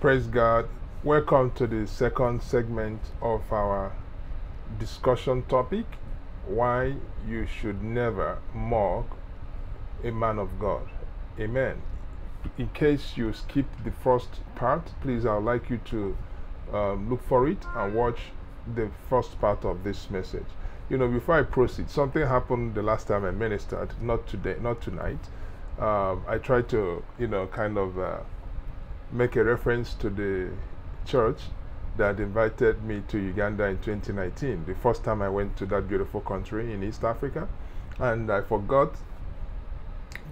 Praise God. Welcome to the second segment of our discussion topic why you should never mock a man of God. Amen. In case you skipped the first part, please, I would like you to um, look for it and watch the first part of this message. You know, before I proceed, something happened the last time I ministered, not today, not tonight. Um, I tried to, you know, kind of uh, make a reference to the church that invited me to Uganda in 2019, the first time I went to that beautiful country in East Africa. And I forgot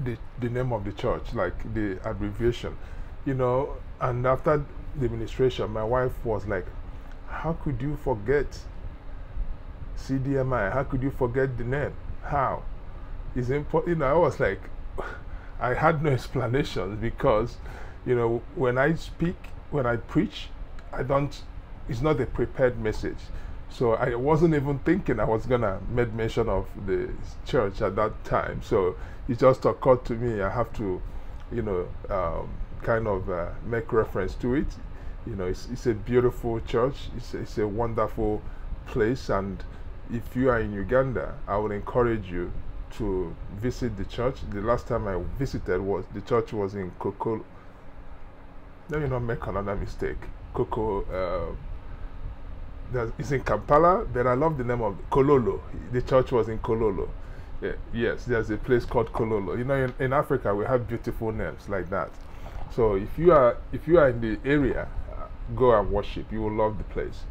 the, the name of the church, like the abbreviation, you know. And after the administration, my wife was like, How could you forget CDMI? How could you forget the name? How? Is important, you know, I was like, I had no explanations because, you know, when I speak, when I preach, I don't, it's not a prepared message. So I wasn't even thinking I was going to make mention of the church at that time. So it just occurred to me I have to, you know, um, kind of uh, make reference to it. You know, it's, it's a beautiful church. It's, it's a wonderful place. And if you are in Uganda, I would encourage you to visit the church. The last time I visited was the church was in Coco. Let me not make another mistake. Coco. Uh, in Kampala, but I love the name of Kololo. The church was in Kololo. Yeah, yes, there's a place called Kololo. You know, in, in, Africa we have beautiful names like that. So if you are if you are in the area, uh, go and worship. You will love the place.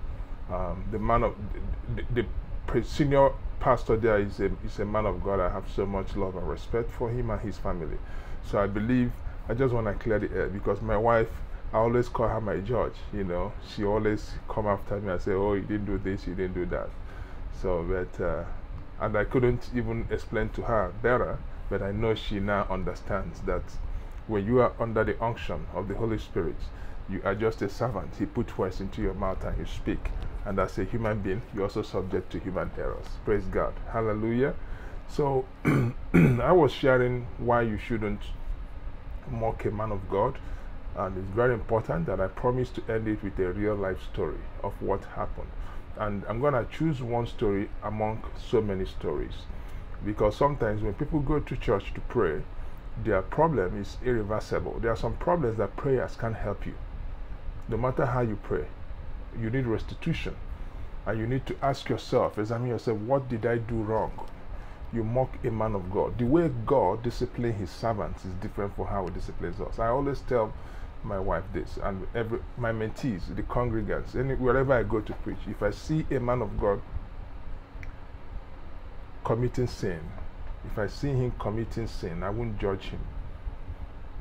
Um, the man of the, the, senior pastor there is a is a man of God. I have so much love and respect for him and his family. So I believe I just want to clear the air because my wife I always call her my judge, you know. She always come after me and say, oh, you didn't do this, you didn't do that. So, but, uh, and I couldn't even explain to her better, but I know she now understands that when you are under the unction of the Holy Spirit, you are just a servant. He put words into your mouth and you speak. And as a human being, you're also subject to human errors. Praise God. Hallelujah. So, I was sharing why you shouldn't mock a man of God and it's very important that I promise to end it with a real life story of what happened. And I'm going to choose one story among so many stories because sometimes when people go to church to pray, their problem is irreversible. There are some problems that prayers can't help you. No matter how you pray, you need restitution. And you need to ask yourself, examine yourself, what did I do wrong? You mock a man of God. The way God disciplines his servants is different from how he disciplines us. I always tell my wife this and every my mentees the congregants any wherever i go to preach if i see a man of god committing sin if i see him committing sin i won't judge him.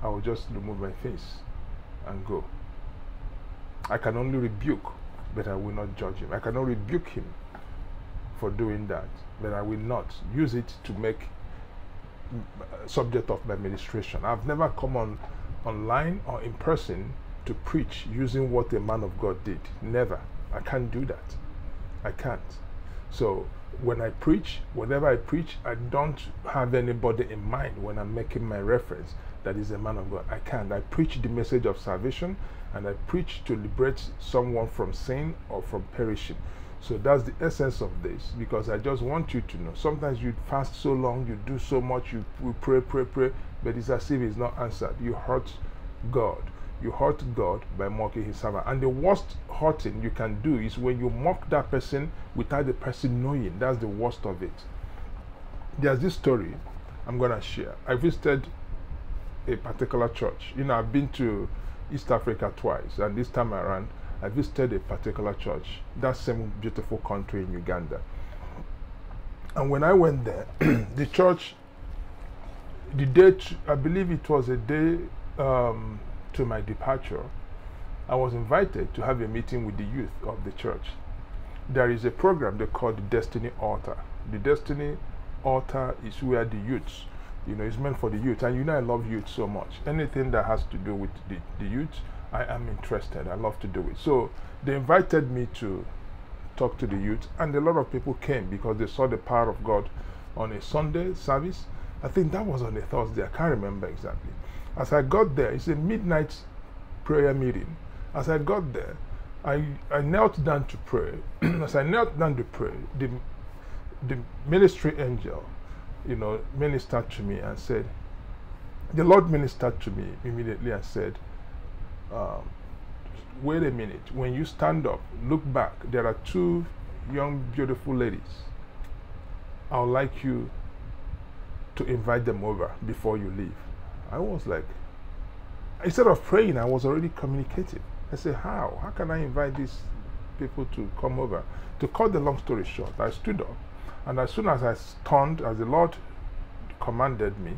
I will just remove my face and go. I can only rebuke but i will not judge him. I cannot rebuke him for doing that but i will not use it to make mm, subject of my ministration. I've never come on online or in person to preach using what a man of God did. Never. I can't do that. I can't. So when I preach, whatever I preach, I don't have anybody in mind when I'm making my reference that is a man of God. I can't. I preach the message of salvation and I preach to liberate someone from sin or from perishing. So that's the essence of this because I just want you to know. Sometimes you fast so long, you do so much, you, you pray, pray, pray, but it's as if it's not answered. You hurt God. You hurt God by mocking his servant. And the worst hurting you can do is when you mock that person without the person knowing. That's the worst of it. There's this story I'm going to share. I visited a particular church. You know, I've been to East Africa twice, and this time around, I visited a particular church, that same beautiful country in Uganda. And when I went there, the church the day, I believe it was a day um, to my departure, I was invited to have a meeting with the youth of the church. There is a program they call the Destiny Altar. The Destiny Altar is where the youths, you know, it's meant for the youth. And you know, I love youth so much. Anything that has to do with the, the youth, I am interested. I love to do it. So they invited me to talk to the youth, and a lot of people came because they saw the power of God on a Sunday service I think that was on a Thursday. I can't remember exactly. As I got there, it's a midnight prayer meeting. As I got there, I, I knelt down to pray. As I knelt down to pray, the, the ministry angel, you know, ministered to me and said, the Lord ministered to me immediately and said, um, wait a minute, when you stand up, look back, there are two young, beautiful ladies. I would like you to invite them over before you leave. I was like, instead of praying, I was already communicating. I said, How? How can I invite these people to come over? To cut the long story short, I stood up, and as soon as I turned, as the Lord commanded me,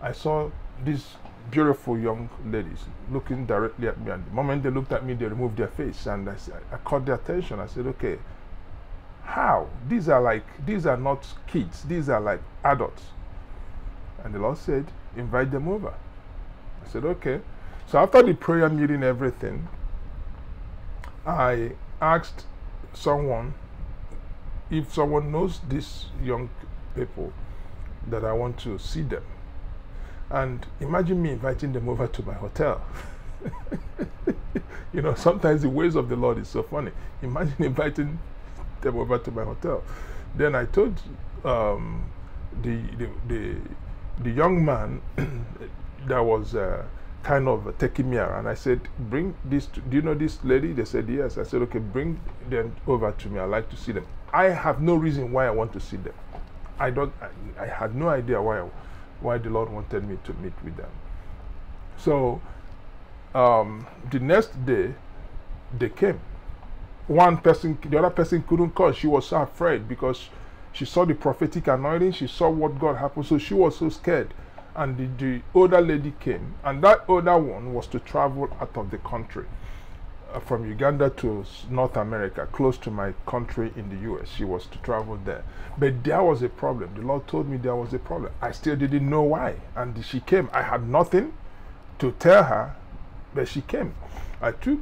I saw these beautiful young ladies looking directly at me. And the moment they looked at me, they removed their face, and I, I caught their attention. I said, Okay, how? These are like, these are not kids, these are like adults. And the Lord said, Invite them over. I said, Okay. So after the prayer meeting, everything, I asked someone if someone knows these young people that I want to see them. And imagine me inviting them over to my hotel. you know, sometimes the ways of the Lord is so funny. Imagine inviting them over to my hotel. Then I told um, the, the, the, the, young man that was uh, kind of taking me around. I said, bring this, to, do you know this lady? They said, yes. I said, okay, bring them over to me. I'd like to see them. I have no reason why I want to see them. I don't, I, I had no idea why, why the Lord wanted me to meet with them. So um, the next day, they came. One person, the other person couldn't come. She was so afraid because she saw the prophetic anointing. She saw what God happened. So she was so scared and the, the, older lady came, and that older one was to travel out of the country uh, from Uganda to North America, close to my country in the US. She was to travel there. But there was a problem. The Lord told me there was a problem. I still didn't know why. And she came. I had nothing to tell her, but she came. I took,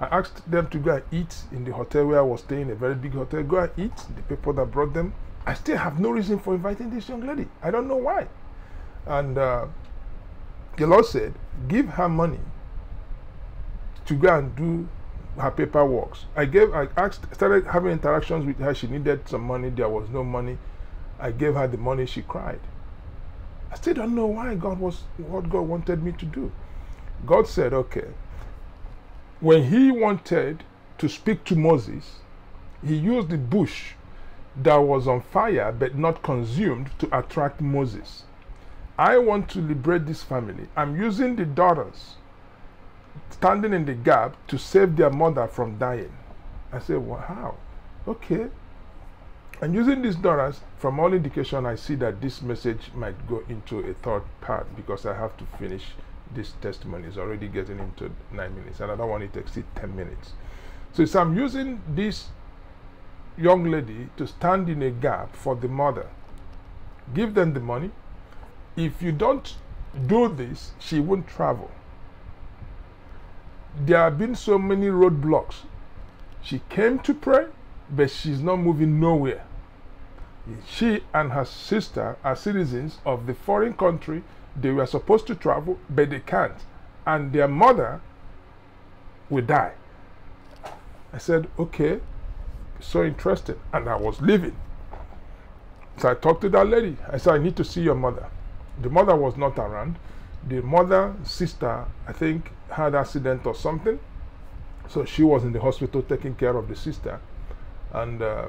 I asked them to go and eat in the hotel where I was staying, a very big hotel. Go and eat. The people that brought them. I still have no reason for inviting this young lady. I don't know why. And uh, the Lord said, Give her money to go and do her paperwork. I gave, I asked, started having interactions with her. She needed some money. There was no money. I gave her the money. She cried. I still don't know why God was, what God wanted me to do. God said, okay, when He wanted to speak to Moses, He used the bush that was on fire but not consumed to attract Moses. I want to liberate this family. I'm using the daughters standing in the gap to save their mother from dying. I said, well, how? Okay. And using these daughters, from all indication, I see that this message might go into a third part because I have to finish this testimony. It's already getting into nine minutes, and I don't want it to exceed 10 minutes. So, so I'm using this young lady to stand in a gap for the mother. Give them the money, if you don't do this, she won't travel. There have been so many roadblocks. She came to pray, but she's not moving nowhere. She and her sister are citizens of the foreign country. They were supposed to travel, but they can't. And their mother will die. I said, okay, so interesting. And I was leaving. So I talked to that lady. I said, I need to see your mother. The mother was not around. The mother, sister, I think, had accident or something. So she was in the hospital taking care of the sister. And uh,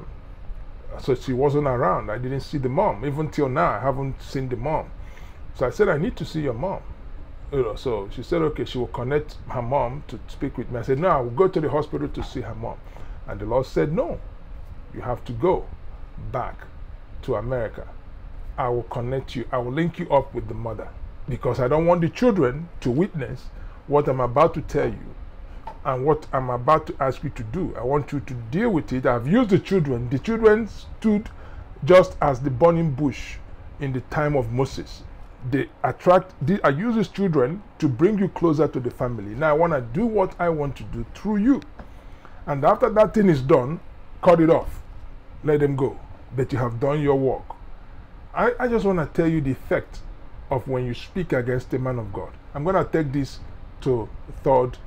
so she wasn't around. I didn't see the mom. Even till now, I haven't seen the mom. So I said, I need to see your mom. You know, so she said, okay, she will connect her mom to speak with me. I said, no, I will go to the hospital to see her mom. And the Lord said, no, you have to go back to America. I will connect you, I will link you up with the mother because I don't want the children to witness what I'm about to tell you and what I'm about to ask you to do. I want you to deal with it. I've used the children. The children stood just as the burning bush in the time of Moses. They attract, I use these children to bring you closer to the family. Now I want to do what I want to do through you. And after that thing is done, cut it off. Let them go. But you have done your work. I, I just want to tell you the effect of when you speak against a man of God. I'm going to take this to third